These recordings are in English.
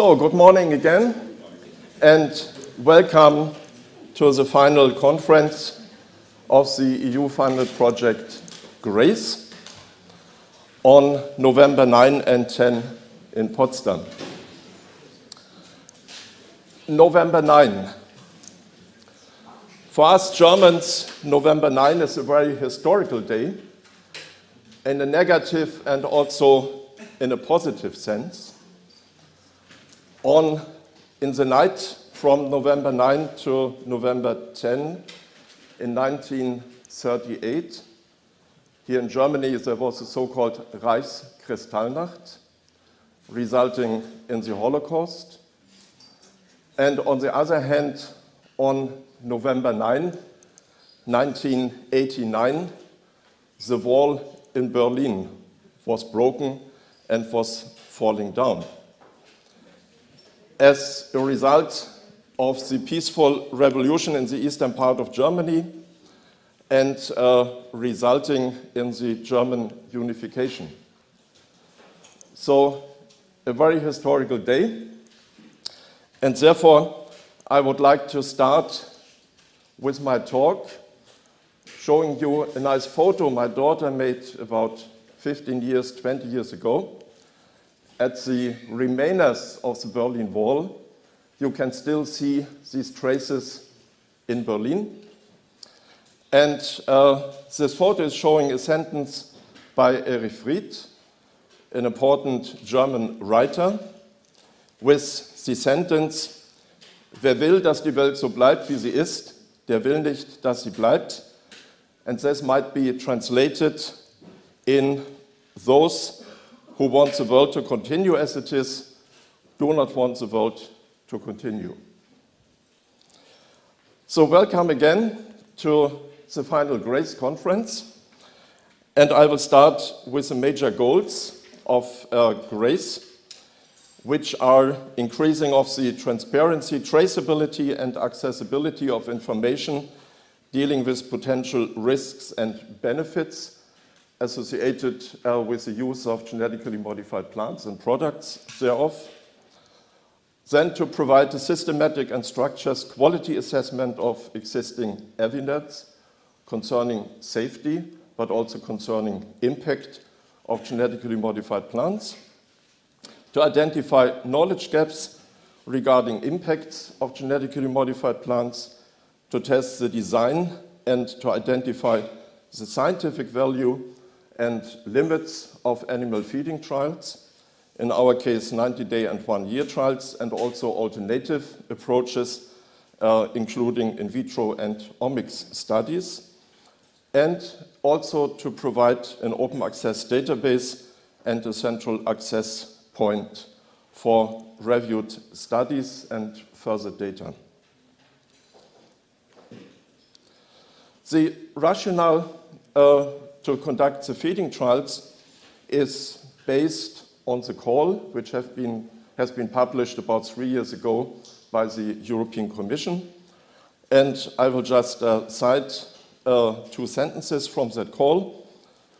So, good morning again, and welcome to the final conference of the EU-funded project GRACE on November 9 and 10 in Potsdam. November 9. For us Germans, November 9 is a very historical day in a negative and also in a positive sense. On in the night from November 9 to November 10 in 1938, here in Germany there was a so-called Reichskristallnacht, resulting in the Holocaust. And on the other hand, on November 9, 1989, the wall in Berlin was broken and was falling down. As a result of the peaceful revolution in the eastern part of Germany and uh, resulting in the German unification. So, a very historical day, and therefore I would like to start with my talk showing you a nice photo my daughter made about 15 years, 20 years ago. At the remainers of the Berlin Wall, you can still see these traces in Berlin. And uh, this photo is showing a sentence by Erich Fried, an important German writer, with the sentence, Wer will, dass die Welt so bleibt, wie sie ist, der will nicht, dass sie bleibt. And this might be translated in those who want the world to continue as it is, do not want the world to continue. So, welcome again to the final Grace Conference. And I will start with the major goals of uh, Grace, which are increasing of the transparency, traceability, and accessibility of information dealing with potential risks and benefits associated uh, with the use of genetically modified plants and products thereof. Then to provide a systematic and structured quality assessment of existing evidence concerning safety, but also concerning impact of genetically modified plants. To identify knowledge gaps regarding impacts of genetically modified plants to test the design and to identify the scientific value and limits of animal feeding trials, in our case 90-day and one-year trials, and also alternative approaches, uh, including in vitro and omics studies, and also to provide an open access database and a central access point for reviewed studies and further data. The rationale uh, to conduct the feeding trials is based on the call, which been, has been published about three years ago by the European Commission. And I will just uh, cite uh, two sentences from that call.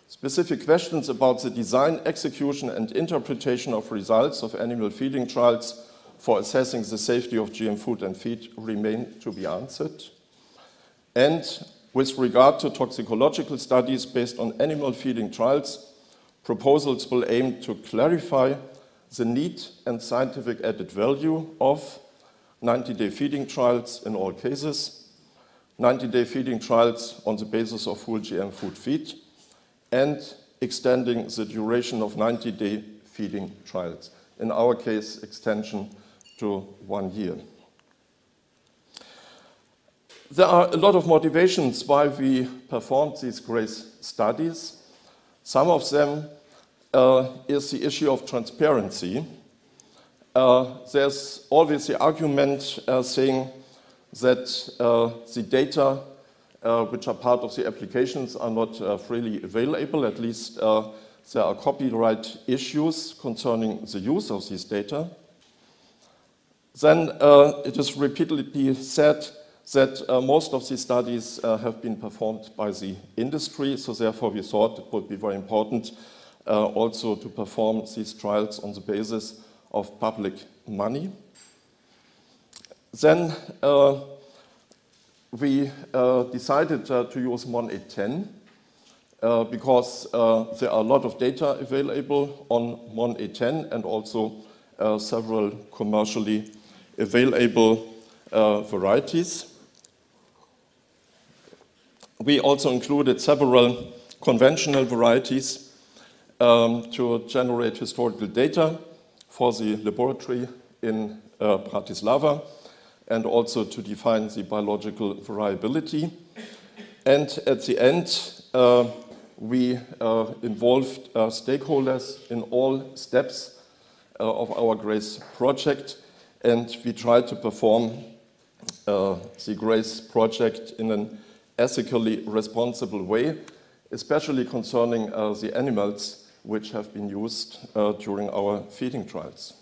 Specific questions about the design, execution, and interpretation of results of animal feeding trials for assessing the safety of GM food and feed remain to be answered. And with regard to toxicological studies based on animal feeding trials, proposals will aim to clarify the need and scientific added value of 90-day feeding trials in all cases, 90-day feeding trials on the basis of full GM food feed, and extending the duration of 90-day feeding trials. In our case, extension to one year. There are a lot of motivations why we performed these GRACE studies. Some of them uh, is the issue of transparency. Uh, there's always the argument uh, saying that uh, the data uh, which are part of the applications are not uh, freely available, at least there are copyright issues concerning the use of these data. Then it is repeatedly said that uh, most of these studies uh, have been performed by the industry, so therefore we thought it would be very important uh, also to perform these trials on the basis of public money. Then uh, we uh, decided uh, to use MON 810 uh, because there are a lot of data available on MON 810 and also several commercially available varieties. We also included several conventional varieties um, to generate historical data for the laboratory in Bratislava and also to define the biological variability. And at the end, uh, we uh, involved uh, stakeholders in all steps uh, of our GRACE project, and we tried to perform uh, the GRACE project in an ethically responsible way, especially concerning uh, the animals which have been used during our feeding trials.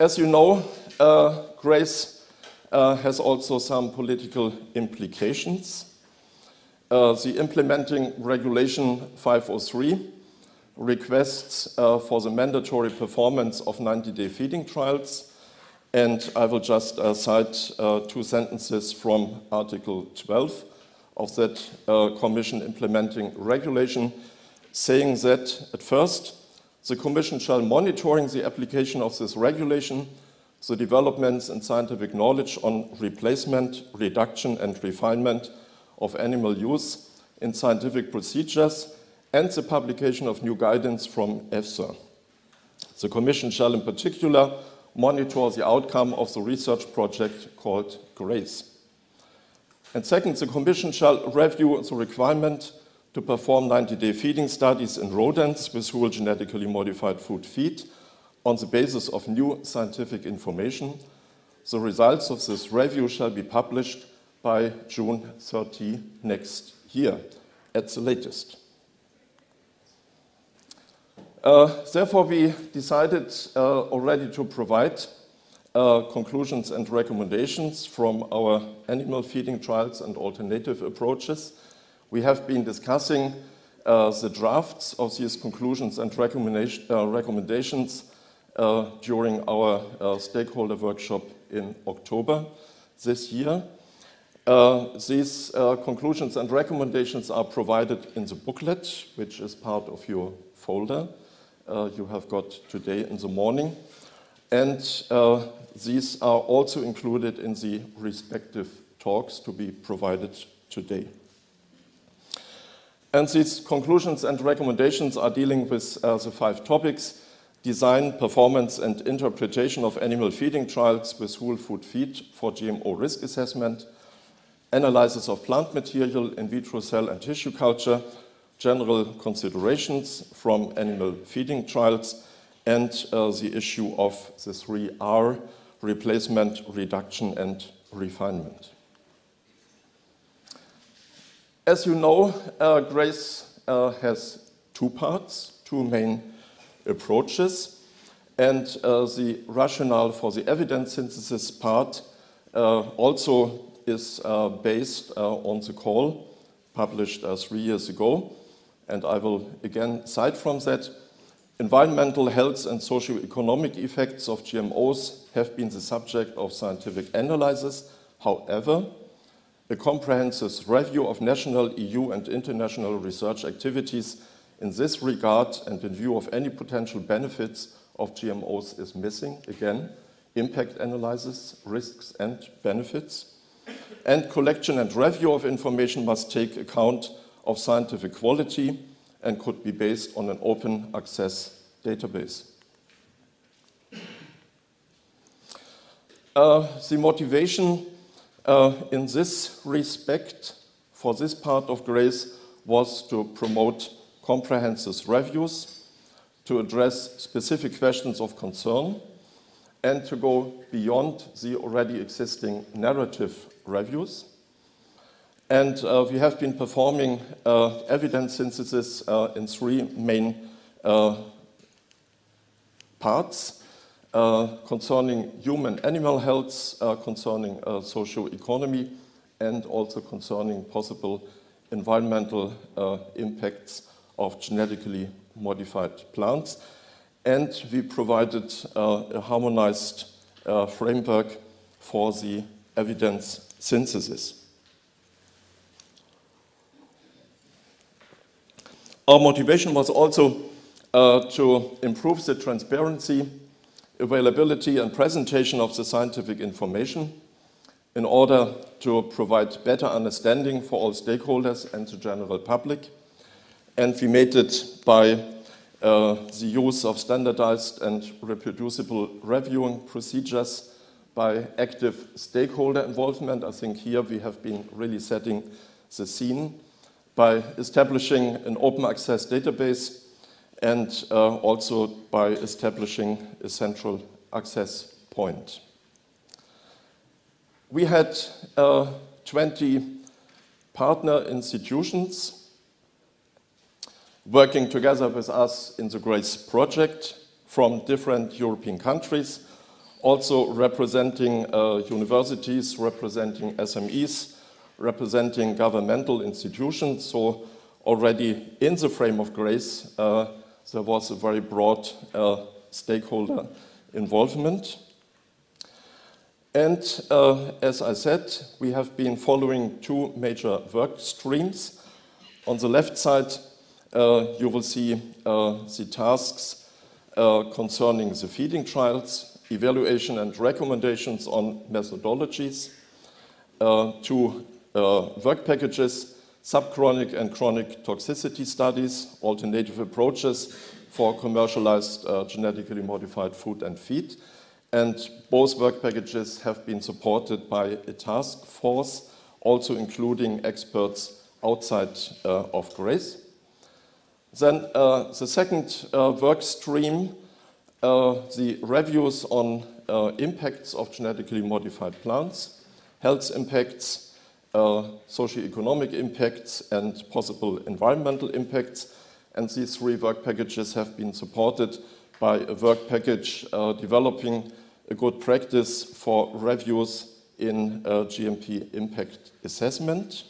As you know, uh, GRACE uh, has also some political implications. Uh, the implementing regulation 503 requests uh, for the mandatory performance of 90-day feeding trials, and I will just uh, cite uh, two sentences from Article 12 of that Commission implementing regulation, saying that at first, the Commission shall monitoring the application of this regulation, the developments in scientific knowledge on replacement, reduction and refinement of animal use in scientific procedures and the publication of new guidance from EFSA. The Commission shall in particular monitor the outcome of the research project called GRACE. And second, the Commission shall review the requirement to perform 90-day feeding studies in rodents with whole genetically modified food feed on the basis of new scientific information. The results of this review shall be published by June 30 next year at the latest. Uh, therefore, we decided uh, already to provide uh, conclusions and recommendations from our animal feeding trials and alternative approaches we have been discussing uh, the drafts of these conclusions and recommendation, uh, recommendations uh, during our stakeholder workshop in October this year. Uh, these uh, conclusions and recommendations are provided in the booklet, which is part of your folder you have got today in the morning. And these are also included in the respective talks to be provided today. And these conclusions and recommendations are dealing with uh, the five topics design, performance, and interpretation of animal feeding trials with whole food feed for GMO risk assessment, analysis of plant material in vitro cell and tissue culture, general considerations from animal feeding trials, and uh, the issue of the three R replacement, reduction, and refinement. As you know, uh, GRACE uh, has two parts, two main approaches. And uh, the rationale for the evidence synthesis part uh, also is uh, based on the call published three years ago. And I will again cite from that. Environmental, health, and socio-economic effects of GMOs have been the subject of scientific analysis. However, a comprehensive review of national, EU, and international research activities in this regard and in view of any potential benefits of GMOs is missing. Again, impact analysis, risks and benefits. And collection and review of information must take account of scientific quality and could be based on an open access database. Uh, the motivation uh, in this respect, for this part of GRACE, was to promote comprehensive reviews, to address specific questions of concern, and to go beyond the already existing narrative reviews. And uh, we have been performing uh, evidence synthesis uh, in three main parts. Concerning human animal health, concerning social economy, and also concerning possible environmental impacts of genetically modified plants. and we provided uh, a harmonized uh, framework for the evidence synthesis. Our motivation was also uh, to improve the transparency, availability, and presentation of the scientific information in order to provide better understanding for all stakeholders and the general public. And we made it by uh, the use of standardized and reproducible reviewing procedures by active stakeholder involvement. I think here we have been really setting the scene by establishing an open access database and uh, also by establishing a central access point. We had uh, 20 partner institutions working together with us in the GRACE project from different European countries, also representing uh, universities, representing SMEs, representing governmental institutions. So already in the frame of GRACE, uh, there was a very broad uh, stakeholder involvement. And uh, as I said, we have been following two major work streams. On the left side, uh, you will see uh, the tasks uh, concerning the feeding trials, evaluation and recommendations on methodologies, two work packages, subchronic and chronic toxicity studies, alternative approaches for commercialized uh, genetically modified food and feed. And both work packages have been supported by a task force, also including experts outside uh, of GRACE. Then uh, the second uh, work stream, uh, the reviews on impacts of genetically modified plants, health impacts, uh, socioeconomic impacts and possible environmental impacts. And these three work packages have been supported by a work package uh, developing a good practice for reviews in uh, GMP impact assessment.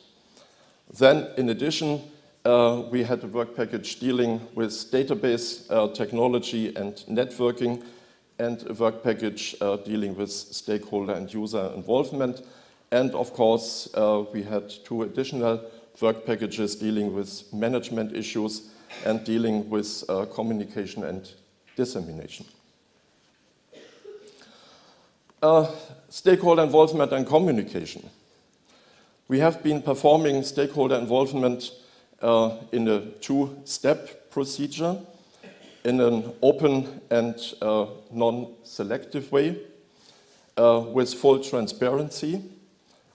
Then, in addition, uh, we had a work package dealing with database uh, technology and networking, and a work package uh, dealing with stakeholder and user involvement. And of course, uh, we had two additional work packages dealing with management issues and dealing with uh, communication and dissemination. Uh, stakeholder involvement and communication. We have been performing stakeholder involvement uh, in a two-step procedure in an open and uh, non-selective way uh, with full transparency,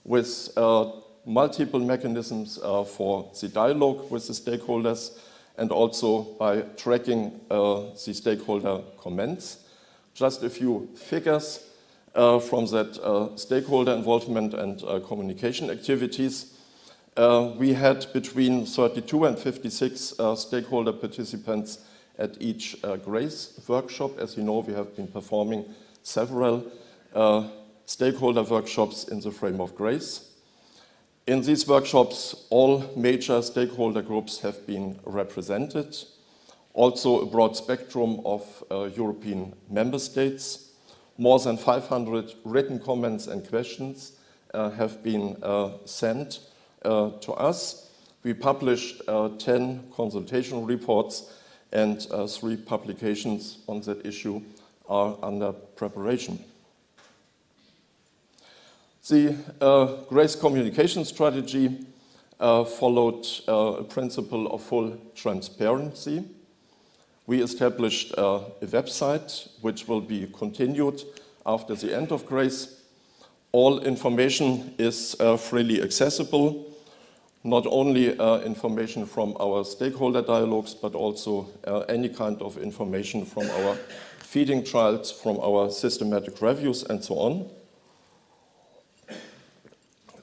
with uh, multiple mechanisms uh, for the dialogue with the stakeholders and also by tracking uh, the stakeholder comments. Just a few figures from that stakeholder involvement and communication activities. Uh, we had between 32 and 56 uh, stakeholder participants at each uh, GRACE workshop. As you know, we have been performing several stakeholder workshops in the frame of GRACE. In these workshops, all major stakeholder groups have been represented, also a broad spectrum of uh, European member states. More than 500 written comments and questions uh, have been sent uh, to us. We published uh, 10 consultation reports and uh, three publications on that issue are under preparation. The uh, GRACE communication strategy uh, followed uh, a principle of full transparency. We established a website which will be continued after the end of GRACE. All information is freely accessible not only uh, information from our stakeholder dialogues, but also uh, any kind of information from our feeding trials, from our systematic reviews, and so on.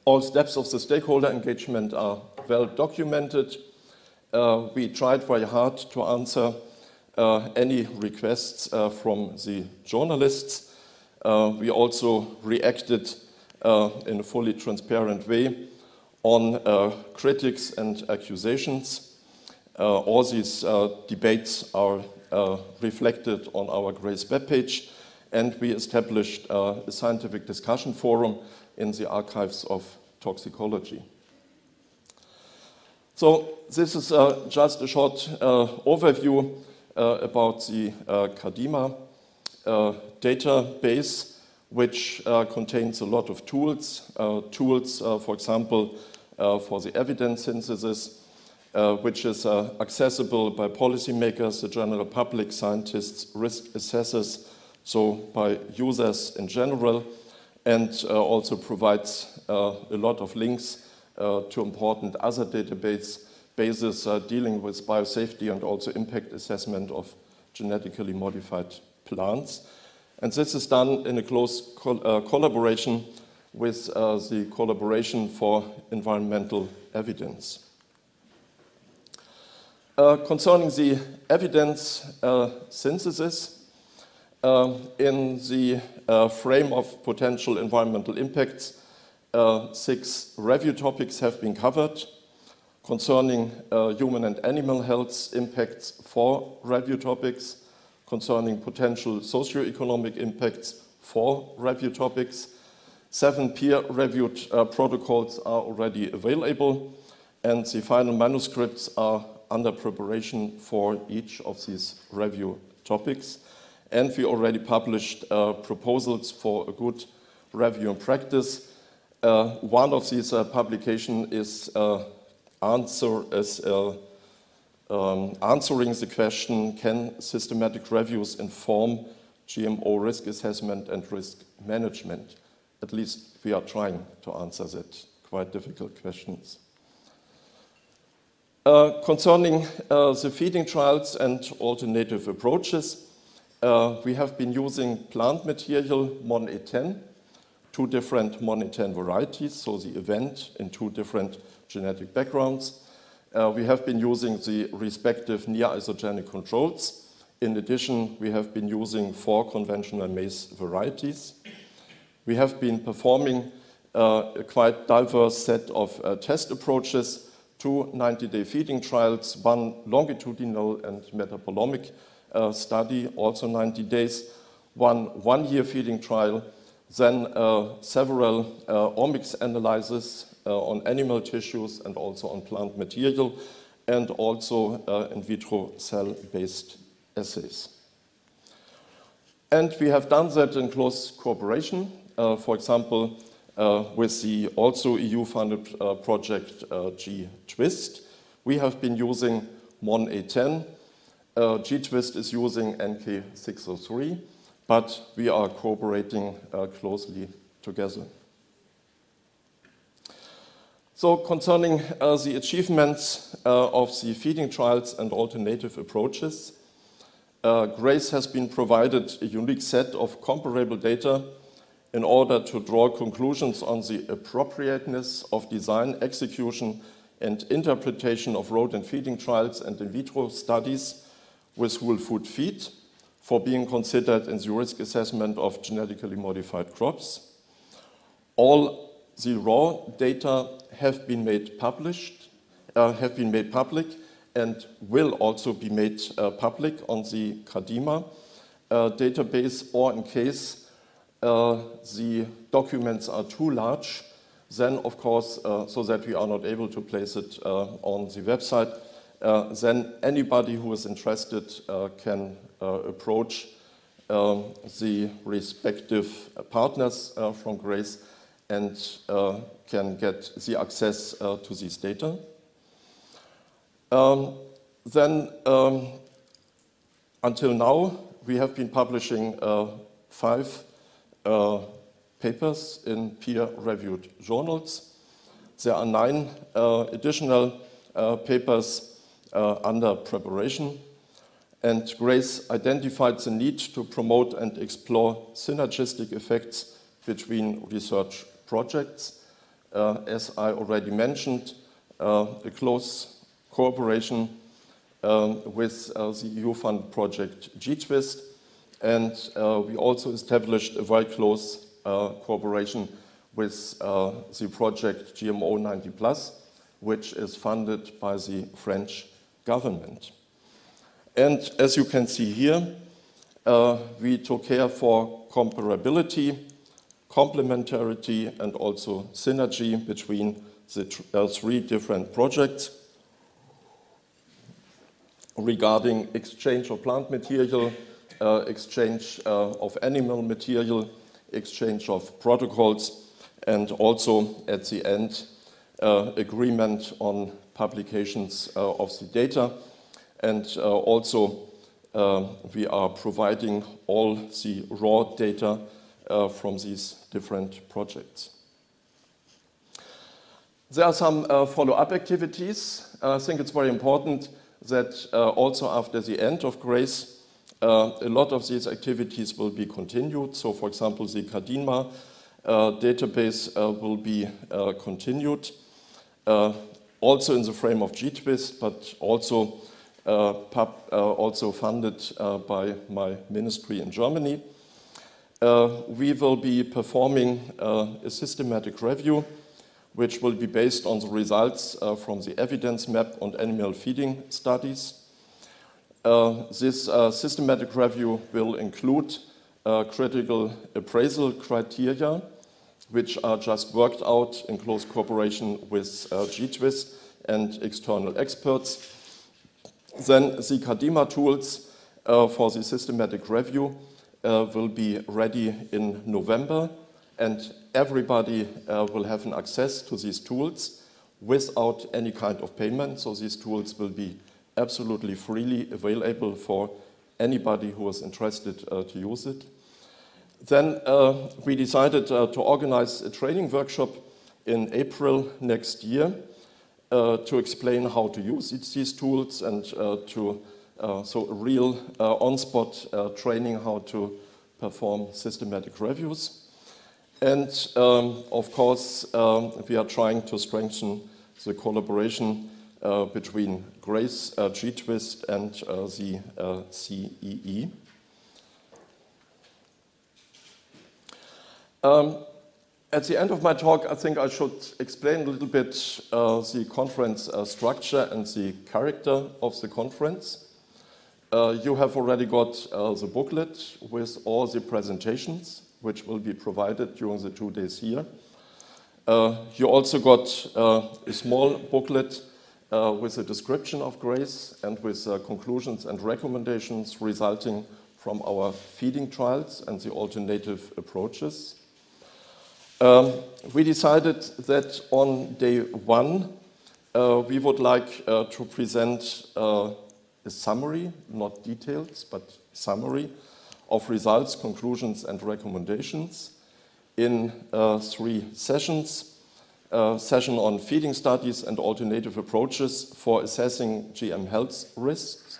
All steps of the stakeholder engagement are well documented. Uh, we tried very hard to answer uh, any requests uh, from the journalists. Uh, we also reacted in a fully transparent way on uh, critics and accusations. Uh, all these uh, debates are uh, reflected on our GRACE webpage, and we established a scientific discussion forum in the archives of toxicology. So this is uh, just a short uh, overview uh, about the CADIMA database, which contains a lot of tools. tools, for example, for the evidence synthesis, uh, which is uh, accessible by policymakers, the general public, scientists, risk assessors, so by users in general, and uh, also provides a lot of links to important other database bases dealing with biosafety and also impact assessment of genetically modified plants. And this is done in a close col uh, collaboration with uh, the Collaboration for Environmental Evidence. Uh, concerning the evidence uh, synthesis, uh, in the uh, frame of potential environmental impacts, uh, six review topics have been covered. Concerning uh, human and animal health impacts, four review topics. Concerning potential socio-economic impacts, four review topics. Seven peer-reviewed protocols are already available, and the final manuscripts are under preparation for each of these review topics. And we already published uh, proposals for a good review and practice. Uh, one of these uh, publications is uh, answer is uh, um, answering the question, can systematic reviews inform GMO risk assessment and risk management? At least we are trying to answer that quite difficult questions. Uh, concerning uh, the feeding trials and alternative approaches, uh, we have been using plant material MON 810, two different MON 810 varieties, so the event in two different genetic backgrounds. Uh, we have been using the respective near isogenic controls. In addition, we have been using four conventional maize varieties. We have been performing uh, a quite diverse set of uh, test approaches two 90-day feeding trials, one longitudinal and metabolomic study, also 90 days, one one-year feeding trial, then uh, several uh, omics analyses uh, on animal tissues and also on plant material, and also in vitro cell-based assays. And we have done that in close cooperation. Uh, for example, uh, with the also EU-funded uh, project G-TwYST. We have been using MON 810. Uh, G-TwYST is using NK603, but we are cooperating uh, closely together. So concerning uh, the achievements of the feeding trials and alternative approaches, GRACE has been provided a unique set of comparable data in order to draw conclusions on the appropriateness of design, execution, and interpretation of rodent feeding trials and in vitro studies with whole food feed for being considered in the risk assessment of genetically modified crops. All the raw data have been made published, uh, have been made public and will also be made uh, public on the CADIMA uh, database or in case uh, the documents are too large, then of course, uh, so that we are not able to place it uh, on the website, then anybody who is interested can approach um, the respective partners from GRACE and can get the access to these data. Um, then, um, until now, we have been publishing uh, five uh, papers in peer-reviewed journals. There are nine uh, additional uh, papers uh, under preparation, and Grace identified the need to promote and explore synergistic effects between research projects. Uh, as I already mentioned, uh, a close cooperation um, with the EU Fund project G-TwYST and uh, we also established a very close uh, cooperation with uh, the project GMO 90 Plus, which is funded by the French government. And as you can see here, uh, we took care for comparability, complementarity, and also synergy between the uh, three different projects regarding exchange of plant material, uh, exchange uh, of animal material, exchange of protocols, and also at the end, uh, agreement on publications uh, of the data. And uh, also, uh, we are providing all the raw data from these different projects. There are some follow-up activities. I think it's very important that also after the end of GRACE, uh, a lot of these activities will be continued. So, for example, the CADIMA uh, database uh, will be continued, also in the frame of G-TwYST, but also, pub, also funded by my ministry in Germany. we will be performing a systematic review which will be based on the results uh, from the evidence map on animal feeding studies. Uh, this uh, systematic review will include uh, critical appraisal criteria, which are just worked out in close cooperation with uh, G-TwYST and external experts. Then the CADIMA tools uh, for the systematic review uh, will be ready in November, and everybody will have an access to these tools without any kind of payment. So these tools will be absolutely freely available for anybody who is interested uh, to use it. Then uh, we decided uh, to organize a training workshop in April next year uh, to explain how to use these tools and uh, to, uh, so real on-spot training how to perform systematic reviews. And um, of course, um, we are trying to strengthen the collaboration uh, between Grace uh, G-TwYST and uh, the CEE. Um, at the end of my talk, I think I should explain a little bit uh, the conference uh, structure and the character of the conference. Uh, you have already got the booklet with all the presentations, which will be provided during the two days here. you also got a small booklet uh, with a description of grace and with uh, conclusions and recommendations resulting from our feeding trials and the alternative approaches. Um, we decided that on day one, uh, we would like uh, to present uh, a summary, not details, but summary of results, conclusions, and recommendations in uh, three sessions uh, session on feeding studies and alternative approaches for assessing GM health risks.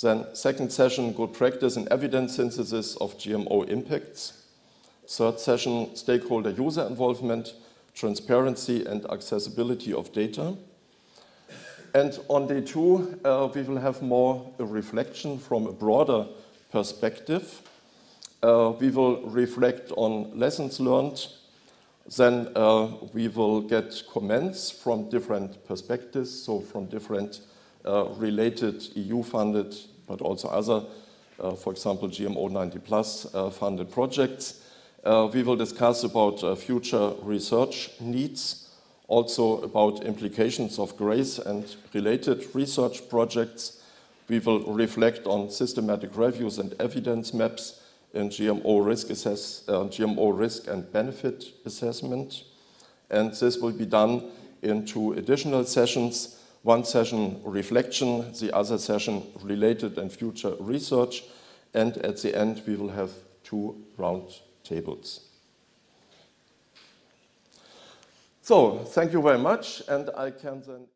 Then second session, good practice and evidence synthesis of GMO impacts. Third session, stakeholder user involvement, transparency and accessibility of data. And on day two, uh, we will have more a reflection from a broader perspective. Uh, we will reflect on lessons learned then uh, we will get comments from different perspectives, so from different uh, related EU-funded, but also other, uh, for example, GMO 90 plus uh, funded projects. Uh, we will discuss about uh, future research needs, also about implications of GRACE and related research projects. We will reflect on systematic reviews and evidence maps in GMO risk, assess, uh, GMO risk and benefit assessment. And this will be done in two additional sessions. One session reflection, the other session related and future research. And at the end, we will have two round tables. So, thank you very much, and I can then...